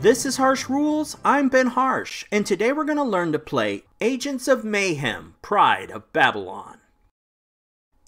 This is Harsh Rules. I'm Ben Harsh, and today we're going to learn to play Agents of Mayhem Pride of Babylon.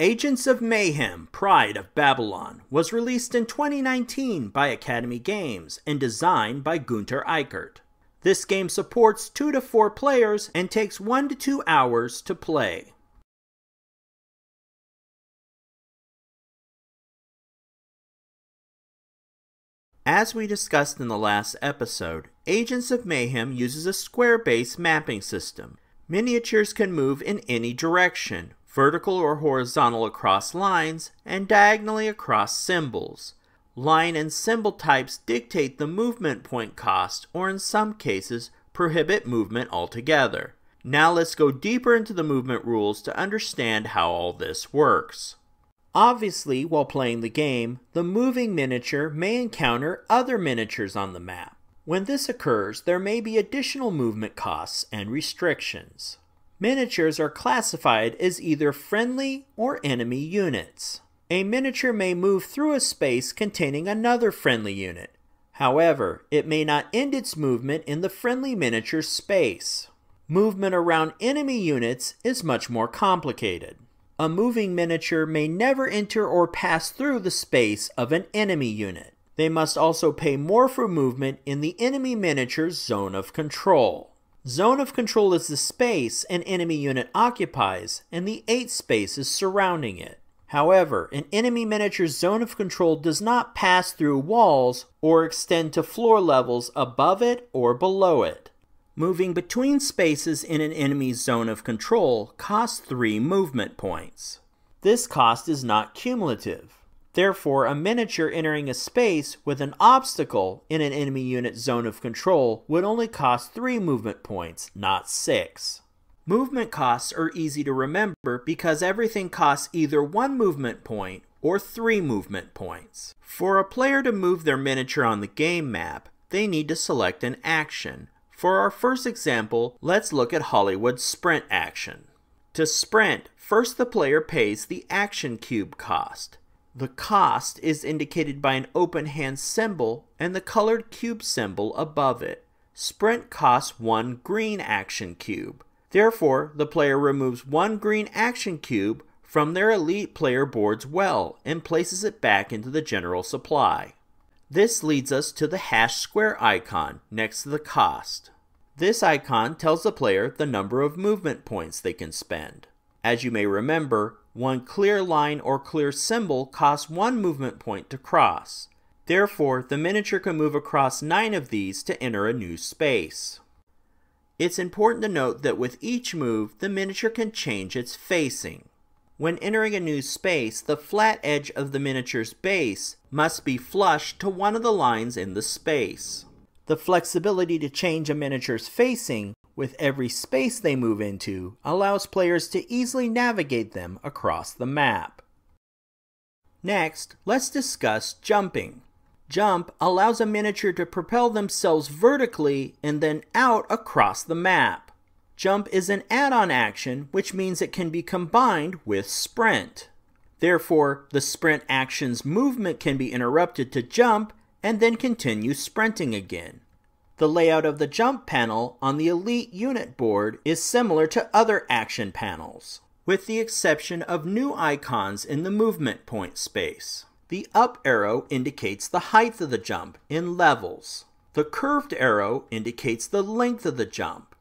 Agents of Mayhem Pride of Babylon was released in 2019 by Academy Games and designed by Gunter Eickert. This game supports 2 to 4 players and takes 1 to 2 hours to play. As we discussed in the last episode, Agents of Mayhem uses a square based mapping system. Miniatures can move in any direction, vertical or horizontal across lines, and diagonally across symbols. Line and symbol types dictate the movement point cost, or in some cases, prohibit movement altogether. Now let's go deeper into the movement rules to understand how all this works. Obviously, while playing the game, the moving miniature may encounter other miniatures on the map. When this occurs, there may be additional movement costs and restrictions. Miniatures are classified as either friendly or enemy units. A miniature may move through a space containing another friendly unit. However, it may not end its movement in the friendly miniature's space. Movement around enemy units is much more complicated a moving miniature may never enter or pass through the space of an enemy unit. They must also pay more for movement in the enemy miniature's zone of control. Zone of control is the space an enemy unit occupies and the eight spaces surrounding it. However, an enemy miniature's zone of control does not pass through walls or extend to floor levels above it or below it. Moving between spaces in an enemy's zone of control costs 3 movement points. This cost is not cumulative. Therefore, a miniature entering a space with an obstacle in an enemy unit's zone of control would only cost 3 movement points, not 6. Movement costs are easy to remember because everything costs either 1 movement point or 3 movement points. For a player to move their miniature on the game map, they need to select an action, for our first example, let's look at Hollywood's sprint action. To sprint, first the player pays the action cube cost. The cost is indicated by an open hand symbol and the colored cube symbol above it. Sprint costs one green action cube. Therefore, the player removes one green action cube from their elite player board's well and places it back into the general supply. This leads us to the hash square icon next to the cost. This icon tells the player the number of movement points they can spend. As you may remember, one clear line or clear symbol costs one movement point to cross. Therefore, the miniature can move across nine of these to enter a new space. It's important to note that with each move, the miniature can change its facing. When entering a new space, the flat edge of the miniature's base must be flush to one of the lines in the space. The flexibility to change a miniature's facing with every space they move into allows players to easily navigate them across the map. Next, let's discuss jumping. Jump allows a miniature to propel themselves vertically and then out across the map. Jump is an add-on action, which means it can be combined with Sprint. Therefore, the Sprint action's movement can be interrupted to jump and then continue sprinting again. The layout of the jump panel on the Elite unit board is similar to other action panels, with the exception of new icons in the movement point space. The up arrow indicates the height of the jump in levels. The curved arrow indicates the length of the jump.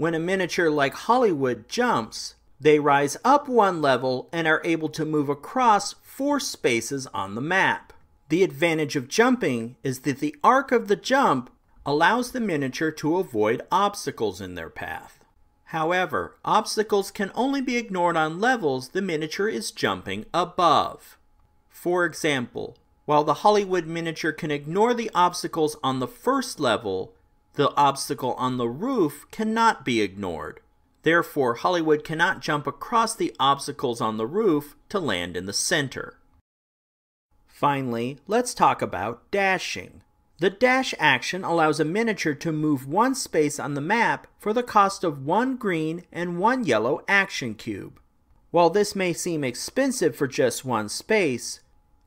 When a miniature like Hollywood jumps, they rise up one level and are able to move across four spaces on the map. The advantage of jumping is that the arc of the jump allows the miniature to avoid obstacles in their path. However, obstacles can only be ignored on levels the miniature is jumping above. For example, while the Hollywood miniature can ignore the obstacles on the first level, the obstacle on the roof cannot be ignored. Therefore, Hollywood cannot jump across the obstacles on the roof to land in the center. Finally, let's talk about dashing. The dash action allows a miniature to move one space on the map for the cost of one green and one yellow action cube. While this may seem expensive for just one space,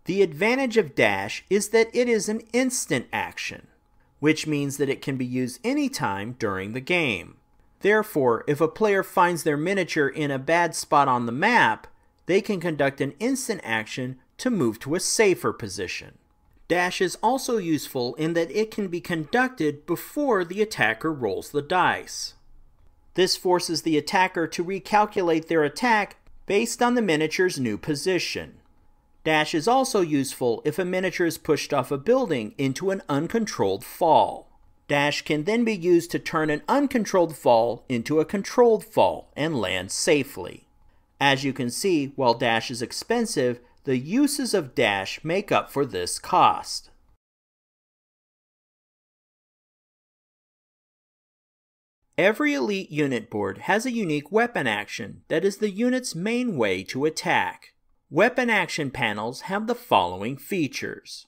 the advantage of dash is that it is an instant action. Which means that it can be used anytime during the game. Therefore, if a player finds their miniature in a bad spot on the map, they can conduct an instant action to move to a safer position. Dash is also useful in that it can be conducted before the attacker rolls the dice. This forces the attacker to recalculate their attack based on the miniature's new position. Dash is also useful if a miniature is pushed off a building into an uncontrolled fall. Dash can then be used to turn an uncontrolled fall into a controlled fall and land safely. As you can see, while Dash is expensive, the uses of Dash make up for this cost. Every Elite unit board has a unique weapon action that is the unit's main way to attack. Weapon action panels have the following features.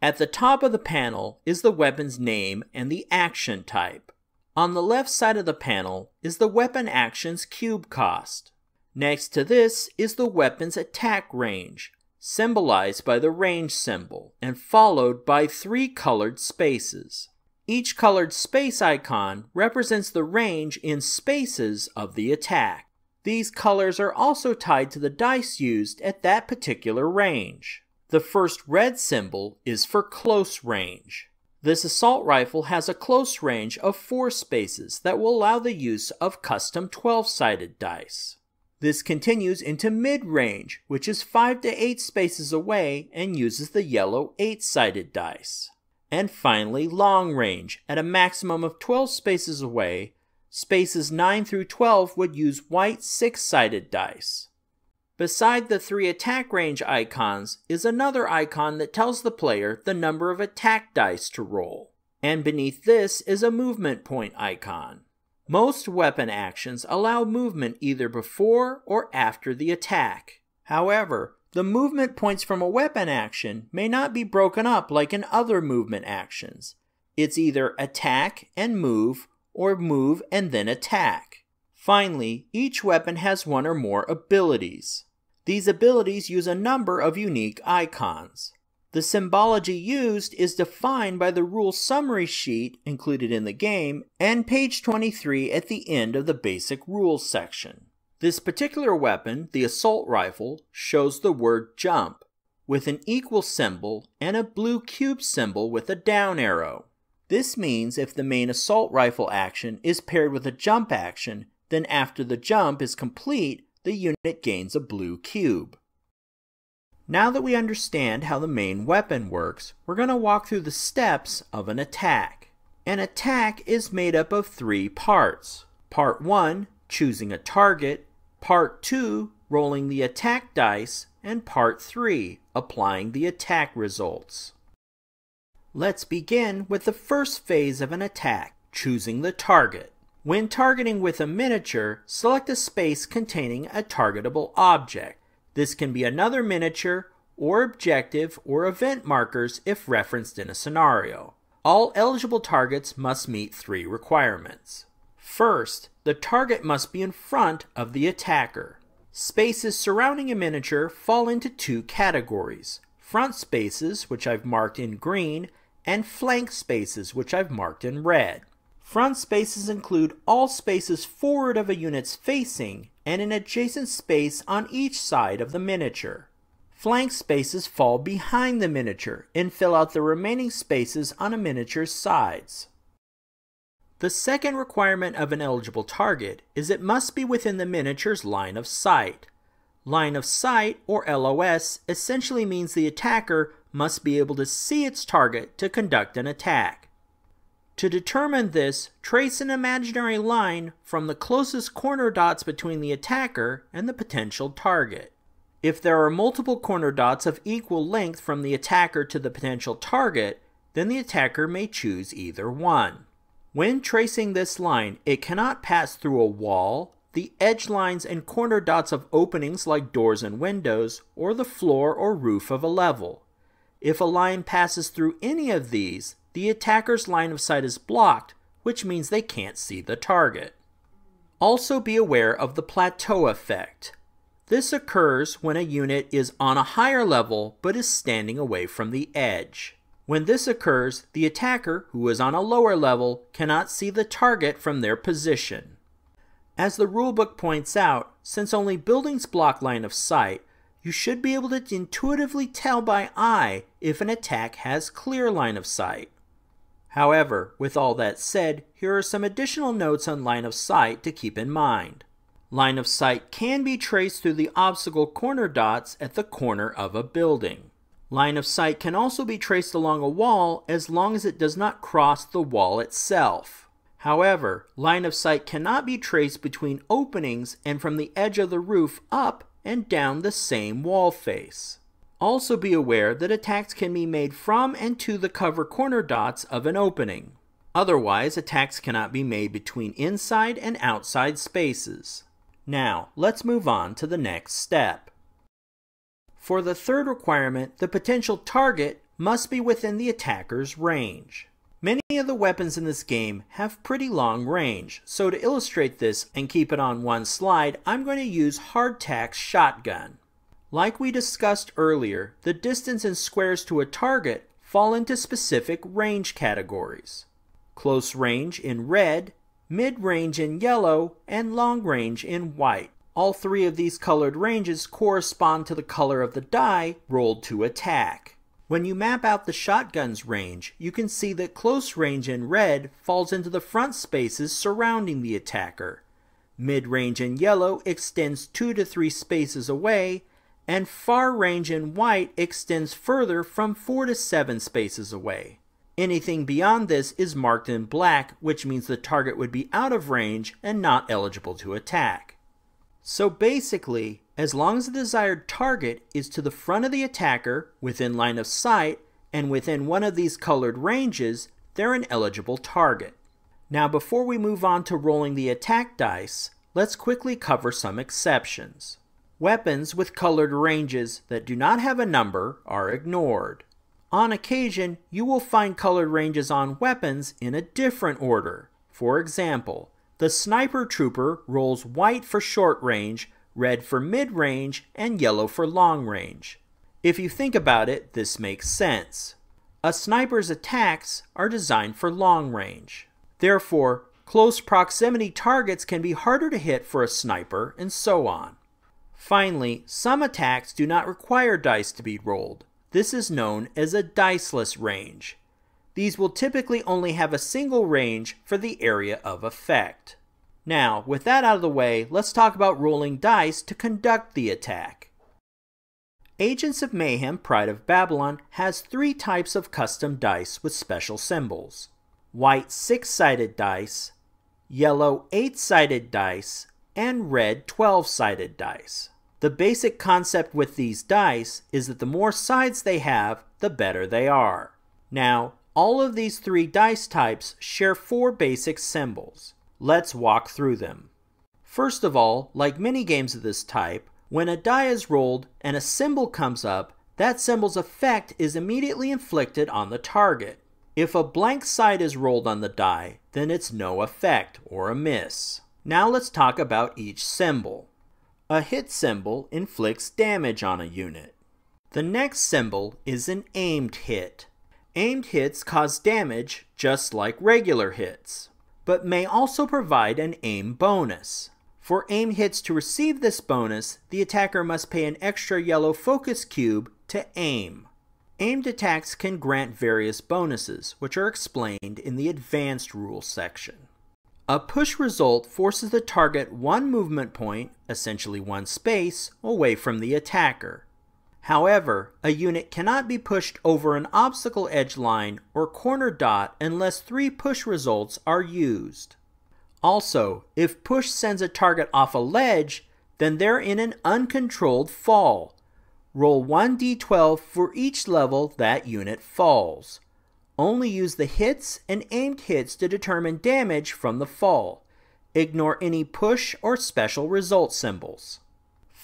At the top of the panel is the weapon's name and the action type. On the left side of the panel is the weapon action's cube cost. Next to this is the weapon's attack range, symbolized by the range symbol, and followed by three colored spaces. Each colored space icon represents the range in spaces of the attack. These colors are also tied to the dice used at that particular range. The first red symbol is for close range. This assault rifle has a close range of 4 spaces that will allow the use of custom 12-sided dice. This continues into mid-range, which is 5 to 8 spaces away and uses the yellow 8-sided dice. And finally, long range, at a maximum of 12 spaces away, spaces 9 through 12 would use white 6-sided dice. Beside the three attack range icons is another icon that tells the player the number of attack dice to roll, and beneath this is a movement point icon. Most weapon actions allow movement either before or after the attack. However, the movement points from a weapon action may not be broken up like in other movement actions. It's either attack and move, or move and then attack. Finally, each weapon has one or more abilities. These abilities use a number of unique icons. The symbology used is defined by the rule summary sheet included in the game and page 23 at the end of the basic rules section. This particular weapon, the assault rifle, shows the word jump with an equal symbol and a blue cube symbol with a down arrow. This means if the main assault rifle action is paired with a jump action, then after the jump is complete, the unit gains a blue cube. Now that we understand how the main weapon works, we're going to walk through the steps of an attack. An attack is made up of three parts. Part 1, choosing a target. Part 2, rolling the attack dice. And Part 3, applying the attack results. Let's begin with the first phase of an attack, choosing the target. When targeting with a miniature, select a space containing a targetable object. This can be another miniature, or objective, or event markers if referenced in a scenario. All eligible targets must meet three requirements. First, the target must be in front of the attacker. Spaces surrounding a miniature fall into two categories front spaces, which I've marked in green, and flank spaces, which I've marked in red. Front spaces include all spaces forward of a unit's facing and an adjacent space on each side of the miniature. Flank spaces fall behind the miniature and fill out the remaining spaces on a miniature's sides. The second requirement of an eligible target is it must be within the miniature's line of sight. Line of sight, or LOS, essentially means the attacker must be able to see its target to conduct an attack. To determine this, trace an imaginary line from the closest corner dots between the attacker and the potential target. If there are multiple corner dots of equal length from the attacker to the potential target, then the attacker may choose either one. When tracing this line, it cannot pass through a wall, the edge lines and corner dots of openings like doors and windows, or the floor or roof of a level. If a line passes through any of these, the attacker's line of sight is blocked, which means they can't see the target. Also be aware of the plateau effect. This occurs when a unit is on a higher level but is standing away from the edge. When this occurs, the attacker, who is on a lower level, cannot see the target from their position. As the rulebook points out, since only buildings block line of sight, you should be able to intuitively tell by eye if an attack has clear line of sight. However, with all that said, here are some additional notes on line of sight to keep in mind. Line of sight can be traced through the obstacle corner dots at the corner of a building. Line of sight can also be traced along a wall as long as it does not cross the wall itself. However, line of sight cannot be traced between openings and from the edge of the roof up and down the same wall face. Also be aware that attacks can be made from and to the cover corner dots of an opening. Otherwise, attacks cannot be made between inside and outside spaces. Now, let's move on to the next step. For the third requirement, the potential target must be within the attacker's range. Many of the weapons in this game have pretty long range, so to illustrate this and keep it on one slide, I'm going to use Hardtack's shotgun. Like we discussed earlier, the distance in squares to a target fall into specific range categories. Close range in red, mid range in yellow, and long range in white. All three of these colored ranges correspond to the color of the die rolled to attack. When you map out the shotgun's range, you can see that close range in red falls into the front spaces surrounding the attacker. Mid-range in yellow extends 2 to 3 spaces away, and far range in white extends further from 4 to 7 spaces away. Anything beyond this is marked in black, which means the target would be out of range and not eligible to attack. So basically, as long as the desired target is to the front of the attacker, within line of sight, and within one of these colored ranges, they're an eligible target. Now before we move on to rolling the attack dice, let's quickly cover some exceptions. Weapons with colored ranges that do not have a number are ignored. On occasion, you will find colored ranges on weapons in a different order. For example, the sniper trooper rolls white for short range, red for mid range, and yellow for long range. If you think about it, this makes sense. A sniper's attacks are designed for long range. Therefore, close proximity targets can be harder to hit for a sniper, and so on. Finally, some attacks do not require dice to be rolled. This is known as a diceless range. These will typically only have a single range for the area of effect. Now, with that out of the way, let's talk about rolling dice to conduct the attack. Agents of Mayhem Pride of Babylon has three types of custom dice with special symbols. White six-sided dice, yellow eight-sided dice, and red 12-sided dice. The basic concept with these dice is that the more sides they have, the better they are. Now, all of these three dice types share four basic symbols. Let's walk through them. First of all, like many games of this type, when a die is rolled and a symbol comes up, that symbol's effect is immediately inflicted on the target. If a blank side is rolled on the die, then it's no effect or a miss. Now let's talk about each symbol. A hit symbol inflicts damage on a unit. The next symbol is an aimed hit. Aimed hits cause damage just like regular hits, but may also provide an aim bonus. For aim hits to receive this bonus, the attacker must pay an extra yellow focus cube to aim. Aimed attacks can grant various bonuses, which are explained in the advanced rules section. A push result forces the target one movement point, essentially one space, away from the attacker. However, a unit cannot be pushed over an obstacle edge line or corner dot unless three push results are used. Also, if push sends a target off a ledge, then they're in an uncontrolled fall. Roll 1d12 for each level that unit falls. Only use the hits and aimed hits to determine damage from the fall. Ignore any push or special result symbols.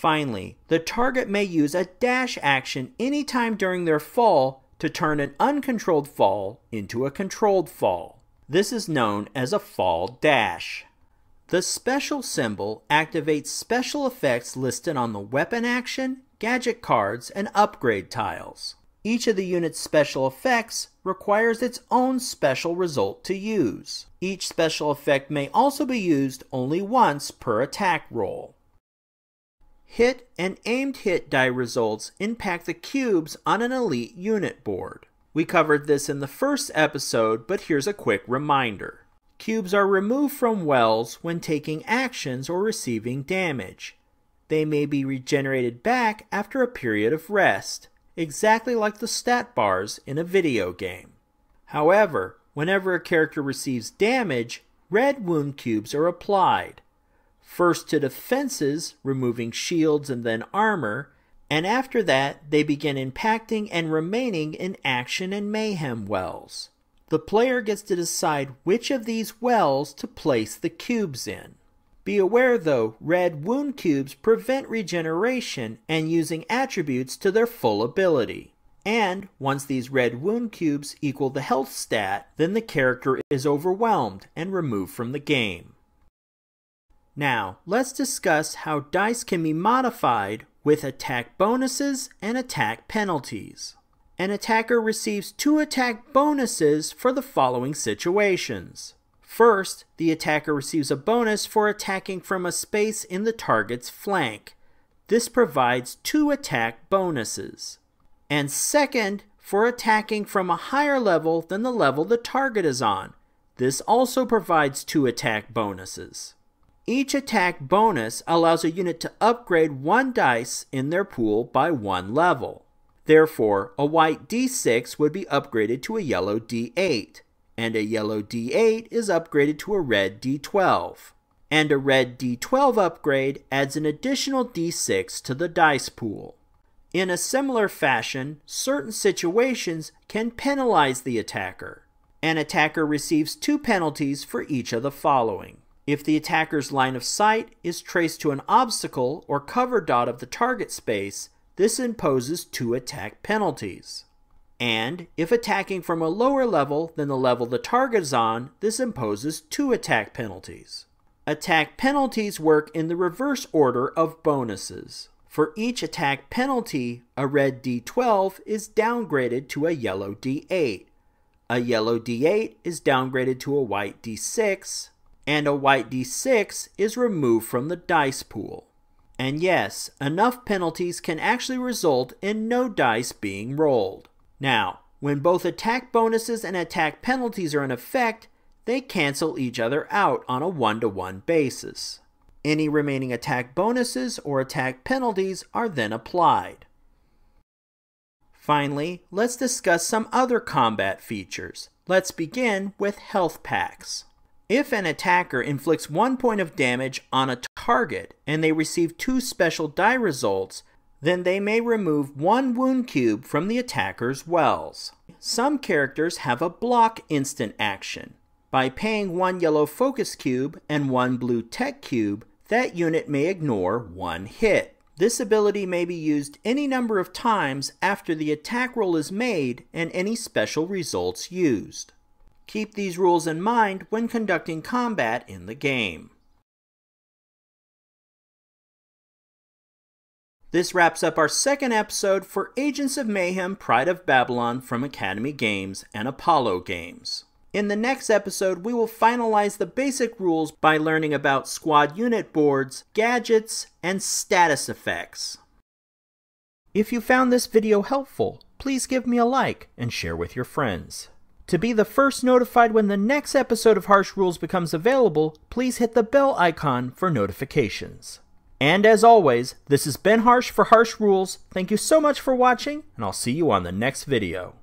Finally, the target may use a dash action anytime during their fall to turn an uncontrolled fall into a controlled fall. This is known as a fall dash. The special symbol activates special effects listed on the weapon action, gadget cards, and upgrade tiles. Each of the unit's special effects requires its own special result to use. Each special effect may also be used only once per attack roll. Hit and aimed hit die results impact the cubes on an elite unit board. We covered this in the first episode, but here's a quick reminder. Cubes are removed from wells when taking actions or receiving damage. They may be regenerated back after a period of rest, exactly like the stat bars in a video game. However, whenever a character receives damage, red wound cubes are applied. First to defenses, removing shields and then armor, and after that they begin impacting and remaining in action and mayhem wells. The player gets to decide which of these wells to place the cubes in. Be aware though, red wound cubes prevent regeneration and using attributes to their full ability. And once these red wound cubes equal the health stat, then the character is overwhelmed and removed from the game. Now, let's discuss how dice can be modified with attack bonuses and attack penalties. An attacker receives two attack bonuses for the following situations. First, the attacker receives a bonus for attacking from a space in the target's flank. This provides two attack bonuses. And second, for attacking from a higher level than the level the target is on. This also provides two attack bonuses. Each attack bonus allows a unit to upgrade one dice in their pool by one level. Therefore, a white d6 would be upgraded to a yellow d8, and a yellow d8 is upgraded to a red d12. And a red d12 upgrade adds an additional d6 to the dice pool. In a similar fashion, certain situations can penalize the attacker. An attacker receives two penalties for each of the following. If the attacker's line of sight is traced to an obstacle or cover dot of the target space, this imposes two attack penalties. And if attacking from a lower level than the level the target is on, this imposes two attack penalties. Attack penalties work in the reverse order of bonuses. For each attack penalty, a red d12 is downgraded to a yellow d8. A yellow d8 is downgraded to a white d6, and a white d6 is removed from the dice pool. And yes, enough penalties can actually result in no dice being rolled. Now, when both attack bonuses and attack penalties are in effect, they cancel each other out on a one to one basis. Any remaining attack bonuses or attack penalties are then applied. Finally, let's discuss some other combat features. Let's begin with health packs. If an attacker inflicts one point of damage on a target and they receive two special die results, then they may remove one wound cube from the attacker's wells. Some characters have a block instant action. By paying one yellow focus cube and one blue tech cube, that unit may ignore one hit. This ability may be used any number of times after the attack roll is made and any special results used. Keep these rules in mind when conducting combat in the game. This wraps up our second episode for Agents of Mayhem Pride of Babylon from Academy Games and Apollo Games. In the next episode, we will finalize the basic rules by learning about squad unit boards, gadgets, and status effects. If you found this video helpful, please give me a like and share with your friends. To be the first notified when the next episode of Harsh Rules becomes available, please hit the bell icon for notifications. And as always, this has been Harsh for Harsh Rules. Thank you so much for watching, and I'll see you on the next video.